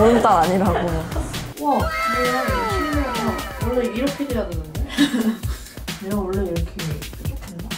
보름달 아니라고. 와, 뭐야, 이거 신기하다. 원래 이렇게 돼야 되는데? 내가 원래 이렇게 뾰족했나?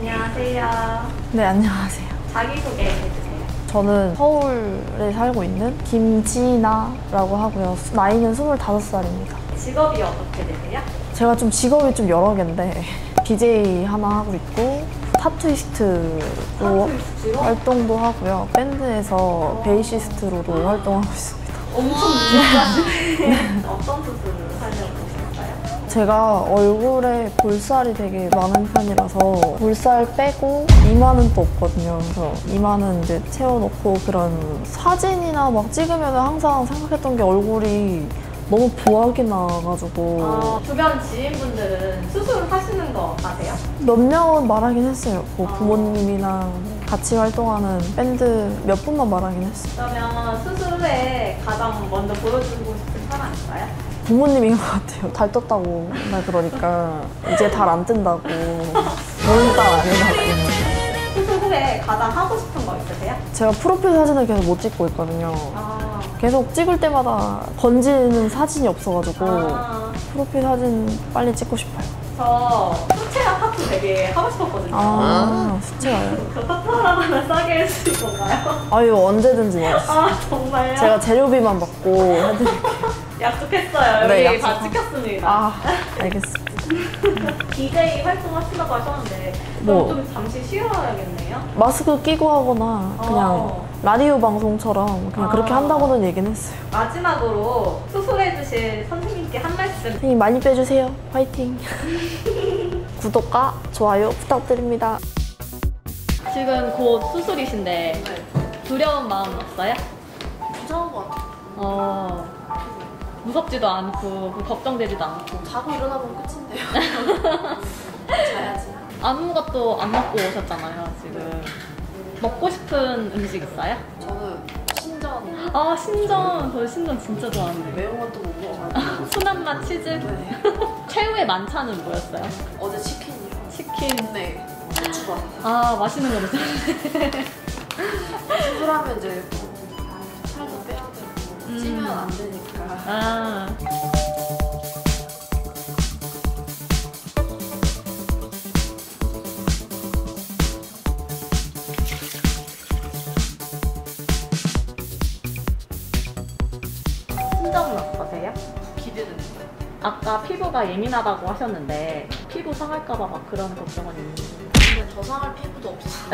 안녕하세요. 네, 안녕하세요. 자기소개 해주세요. 저는 서울에 살고 있는 김지나라고 하고요. 나이는 25살입니다. 직업이 어떻게 되세요? 제가 좀 직업이 좀 여러 개인데 BJ 하나 하고 있고 타투이스트요? 활동도 하고요. 밴드에서 베이시스트로도 활동하고 있습니다. 엄청 무섭다시네. 어떤 수술을 하려고 하셨어요? 제가 얼굴에 볼살이 되게 많은 편이라서 볼살 빼고 이마는 또 없거든요. 그래서 이마는 이제 채워놓고 그런 사진이나 막 찍으면 항상 생각했던 게 얼굴이 너무 부하게 나와가지고 어, 주변 지인분들은 수술을 하시는 거 아세요? 몇 명은 말하긴 했어요. 뭐 부모님이랑 같이 활동하는 밴드 몇 분만 말하긴 했어요. 그러면 수술 후에 가장 먼저 보여주고 싶은 사람 있어요? 부모님인 것 같아요. 달 떴다고 맨날 그러니까 이제 달 안 뜬다고 보름달 아니라고 수술 후에 가장 하고 싶은 거 있으세요? 제가 프로필 사진을 계속 못 찍고 있거든요. 아, 계속 찍을 때마다 번지는 사진이 없어가지고 아, 프로필 사진 빨리 찍고 싶어요. 저 수채화 타투 되게 하고 싶었거든요. 아 수채가요? 저 타투 하나만 싸게 해주실 건가요? 아유 언제든지 뭐아 정말요? 제가 재료비만 받고 해드릴게요. 약속했어요. 여기 네, 다 약속. 찍혔습니다. 아 알겠습니다. DJ 활동하신다고 하셨는데 뭐. 좀 잠시 쉬어야겠네요. 마스크 끼고 하거나 그냥 어. 라디오 방송처럼 그냥 그렇게 아. 한다고는 얘기는 했어요. 마지막으로 수술해 주실 선생님께 한 말씀. 선생님 많이 빼주세요. 화이팅. 구독과 좋아요 부탁드립니다. 지금 곧 수술이신데 두려운 마음은 없어요? 이상한 것 같아. 어 무섭지도 않고 걱정되지도 않고 자고 일어나면 끝인데요. 자야지. 아무것도 안 먹고 오셨잖아요 지금. 먹고 싶은 음식 있어요? 저는 신전 아 신전 저 신전 진짜 좋아하는데 매운 것도 못 먹어가지고. 순한 맛 치즈 네. 최후의 만찬은 뭐였어요? 어제 치킨이요. 치킨 네. 고추밥. 아 맛있는 거 드셨네 수술하면 이제 살도 빼야 되고 음. 찌면 안 되니까. 아 신정은 어떠세요? 기대됩니다. 아까 피부가 예민하다고 하셨는데 피부 상할까봐 막 그런 걱정은 있는데 근데 저 상할 피부도 없어.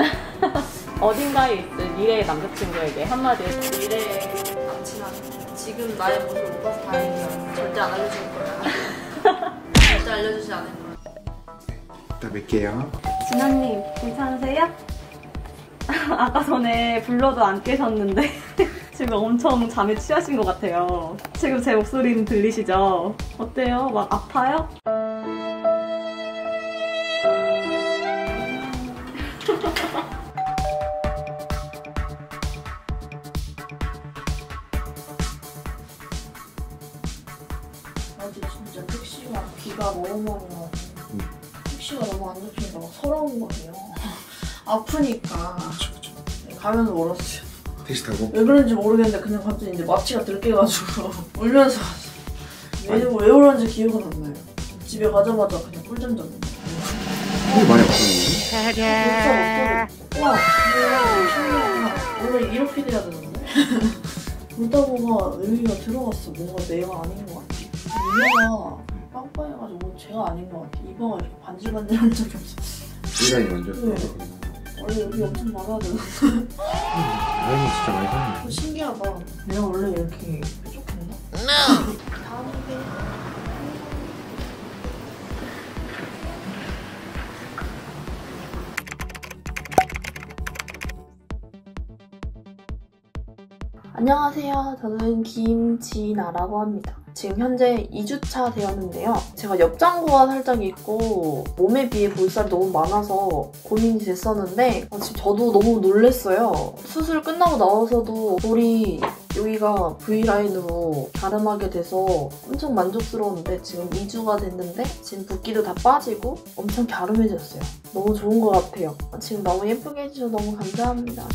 어딘가에 있을 미래의 남자친구에게 한마디 해주세요. 미래의 남친한 지금 나의 모습을 못 봐서 다행이야. 절대 안 알려줄 거야. 절대 알려주지 않을 거야. 이따 뵐게요. 진아님 괜찮으세요? 아까 전에 불러도 안 깨셨는데 지금 엄청 잠에 취하신 것 같아요. 지금 제 목소리는 들리시죠? 어때요? 막 아파요? 어제 진짜 택시가 비가 너무 많이 와서 음. 택시가 너무 안 잡히니까 막 서러운 거예요. 아프니까 그쵸, 그쵸. 가면서 울었어요. 택시 타고? 왜 그런지 모르겠는데 그냥 갑자기 이제 마취가 들깨가지고 울면서. 왜, 왜 울었는지 기억은 안 나요. 집에 가자마자 그냥 꿀잠 잤는데. 손이 많이 아프네. 진짜 못 와, 신기하다. 원래 이렇게 돼야 되는데? 울다 보가 의미가 들어갔어. 뭔가 내가 아닌 것 같아. 이마가 빵빵해가지고 제가 아닌 것 같아. 이마가 이렇게 반질반질한 적이 없었어. 이라인 완전. 네. 원래 여기 엄청 많아야 되는데. 라인이 진짜 많이 사네. 신기하다. 내가 원래 이렇게 뾰족했나? 다음에 안녕하세요. 저는 김지나라고 합니다. 지금 현재 2주차 되었는데요. 제가 옆장구가 살짝 있고 몸에 비해 볼살이 너무 많아서 고민이 됐었는데 어, 지금 저도 너무 놀랬어요. 수술 끝나고 나와서도 볼이 여기가 V라인으로 가름하게 돼서 엄청 만족스러운데 지금 2주가 됐는데 지금 붓기도 다 빠지고 엄청 갸름해졌어요. 너무 좋은 것 같아요. 지금 너무 예쁘게 해주셔서 너무 감사합니다.